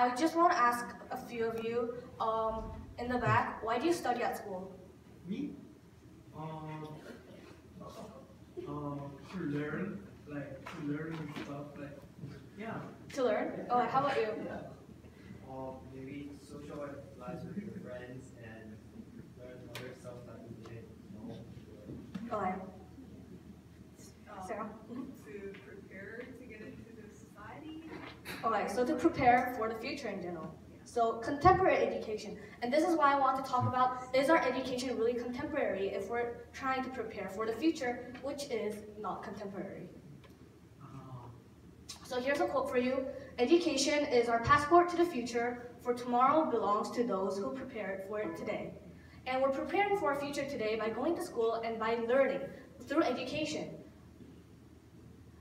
I just want to ask a few of you um, in the back, why do you study at school? Me? Um, um, to learn, like to learn stuff, like yeah. To learn? Oh, how about you? or maybe socialize with your friends and learn other stuff that you didn't know. Okay. um, Sarah? to prepare to get into the society. Okay, so to prepare for the future in general. So contemporary education. And this is why I want to talk about, is our education really contemporary if we're trying to prepare for the future, which is not contemporary. So here's a quote for you. Education is our passport to the future, for tomorrow belongs to those who prepared for it today. And we're preparing for our future today by going to school and by learning through education.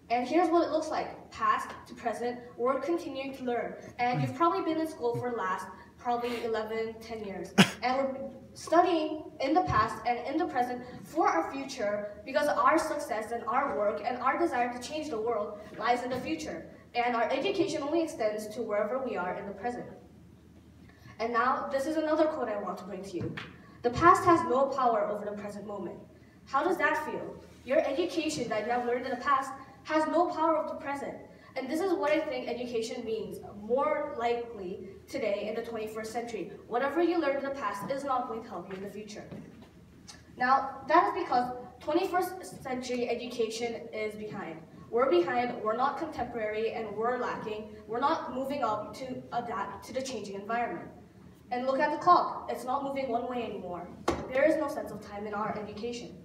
And here's what it looks like, past to present, we're continuing to learn. And you've probably been in school for the last probably 11, 10 years. And we're studying in the past and in the present for our future because our success and our work and our desire to change the world lies in the future. And our education only extends to wherever we are in the present. And now, this is another quote I want to bring to you. The past has no power over the present moment. How does that feel? Your education that you have learned in the past has no power of the present. And this is what I think education means more likely today in the 21st century. Whatever you learned in the past is not going to help you in the future. Now, that is because 21st century education is behind. We're behind, we're not contemporary, and we're lacking. We're not moving up to adapt to the changing environment. And look at the clock, it's not moving one way anymore. There is no sense of time in our education.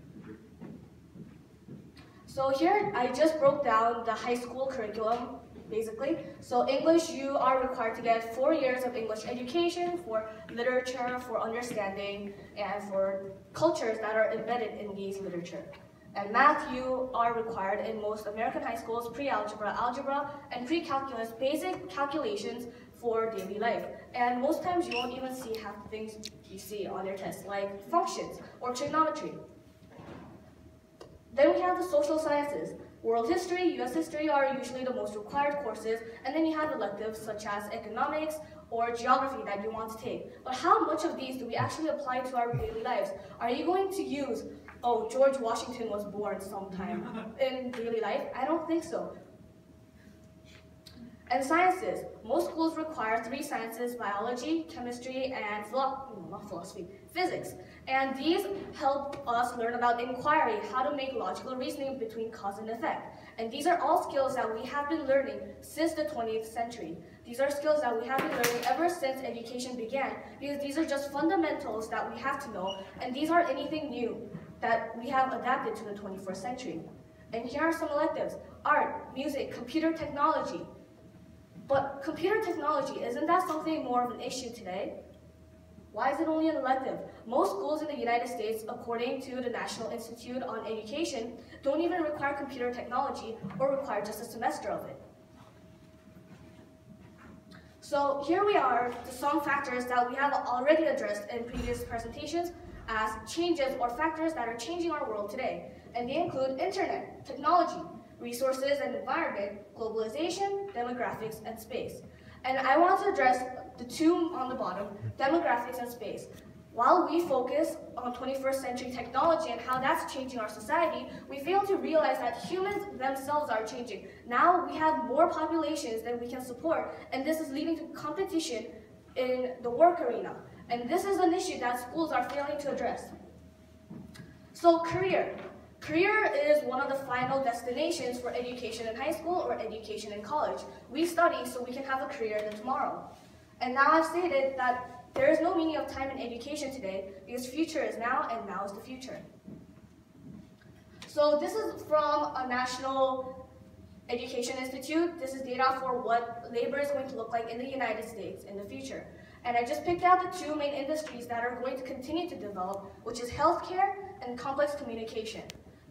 So here, I just broke down the high school curriculum, basically. So English, you are required to get four years of English education for literature, for understanding, and for cultures that are embedded in these literature. And math, you are required in most American high schools, pre-algebra, algebra, and pre-calculus, basic calculations for daily life. And most times you won't even see half the things you see on your test, like functions or trigonometry. Then we have the social sciences. World history, US history are usually the most required courses, and then you have electives such as economics or geography that you want to take. But how much of these do we actually apply to our daily lives? Are you going to use, oh, George Washington was born sometime in daily life? I don't think so. And sciences. Most schools require three sciences, biology, chemistry, and philo mm, philosophy, physics. And these help us learn about inquiry, how to make logical reasoning between cause and effect. And these are all skills that we have been learning since the 20th century. These are skills that we have been learning ever since education began, because these are just fundamentals that we have to know, and these aren't anything new that we have adapted to the 21st century. And here are some electives, art, music, computer technology, but computer technology, isn't that something more of an issue today? Why is it only an elective? Most schools in the United States, according to the National Institute on Education, don't even require computer technology or require just a semester of it. So here we are, the some factors that we have already addressed in previous presentations as changes or factors that are changing our world today. And they include internet, technology, resources and environment, globalization, demographics, and space. And I want to address the two on the bottom, demographics and space. While we focus on 21st century technology and how that's changing our society, we fail to realize that humans themselves are changing. Now we have more populations than we can support, and this is leading to competition in the work arena. And this is an issue that schools are failing to address. So career. Career is one of the final destinations for education in high school or education in college. We study so we can have a career in tomorrow. And now I've stated that there is no meaning of time in education today because future is now and now is the future. So this is from a national education institute. This is data for what labor is going to look like in the United States in the future. And I just picked out the two main industries that are going to continue to develop, which is healthcare and complex communication.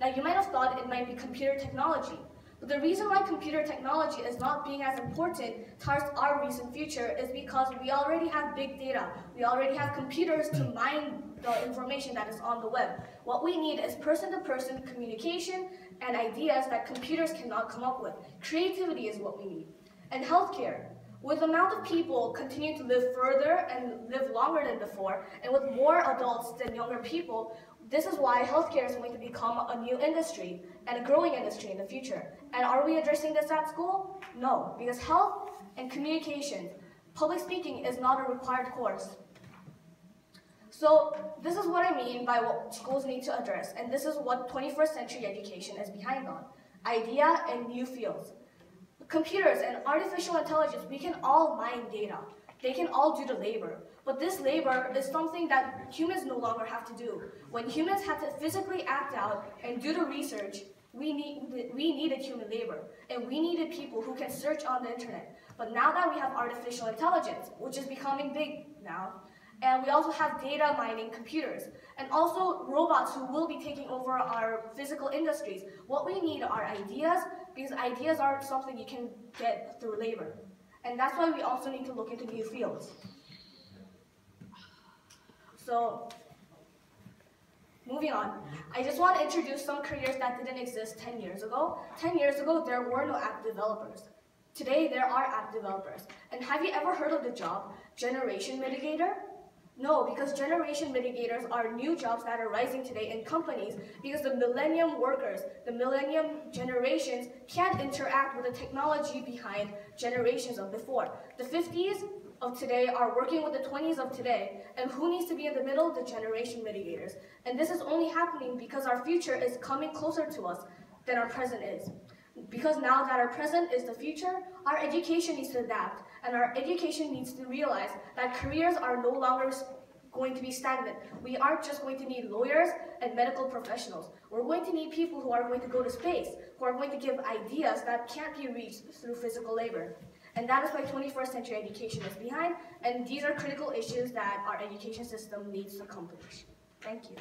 Now you might have thought it might be computer technology, but the reason why computer technology is not being as important towards our recent future is because we already have big data. We already have computers to hmm. mine the information that is on the web. What we need is person-to-person -person communication and ideas that computers cannot come up with. Creativity is what we need. And healthcare. With the amount of people continuing to live further and live longer than before, and with more adults than younger people, this is why healthcare is going to become a new industry and a growing industry in the future. And are we addressing this at school? No, because health and communication, public speaking is not a required course. So this is what I mean by what schools need to address, and this is what 21st century education is behind on. Idea and new fields. Computers and artificial intelligence, we can all mine data. They can all do the labor. But this labor is something that humans no longer have to do. When humans had to physically act out and do the research, we, need, we needed human labor. And we needed people who can search on the internet. But now that we have artificial intelligence, which is becoming big now, and we also have data mining computers, and also robots who will be taking over our physical industries. What we need are ideas, because ideas are something you can get through labor. And that's why we also need to look into new fields. So, moving on, I just want to introduce some careers that didn't exist 10 years ago. 10 years ago, there were no app developers. Today, there are app developers. And have you ever heard of the job, generation mitigator? No, because generation mitigators are new jobs that are rising today in companies because the millennium workers, the millennium generations can't interact with the technology behind generations of before. The 50s of today are working with the 20s of today, and who needs to be in the middle? The generation mitigators. And this is only happening because our future is coming closer to us than our present is. Because now that our present is the future, our education needs to adapt, and our education needs to realize that careers are no longer going to be stagnant. We aren't just going to need lawyers and medical professionals. We're going to need people who are going to go to space, who are going to give ideas that can't be reached through physical labor. And that is why 21st century education is behind, and these are critical issues that our education system needs to accomplish. Thank you.